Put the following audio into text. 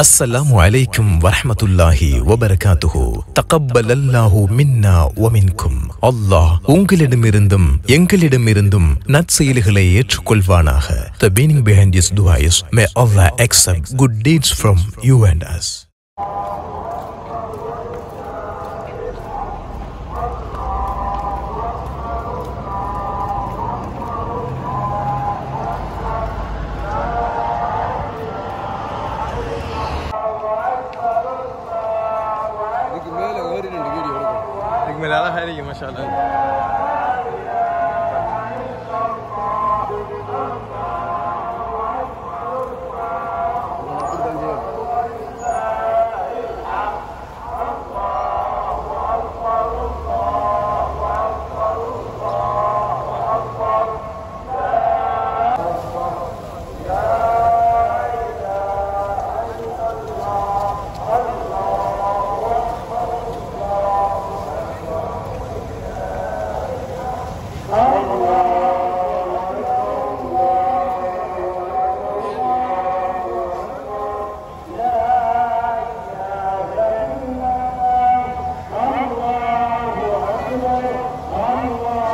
அஸ்ஸலாமு அலைக்கும் வரஹ்மத்துல்லாஹி வபரகாத்துஹு தகப்பலல்லாஹு மின்னா வமின்கும் அல்லாஹ் உங்களிடமிருந்தும் எங்களிடமிருந்தும் நற்செயல்களை ஏற்றுக்கொள்வானாக. The meaning behind this dua is may Allah accept good deeds from you and us. خيري ما شاء الله Allah.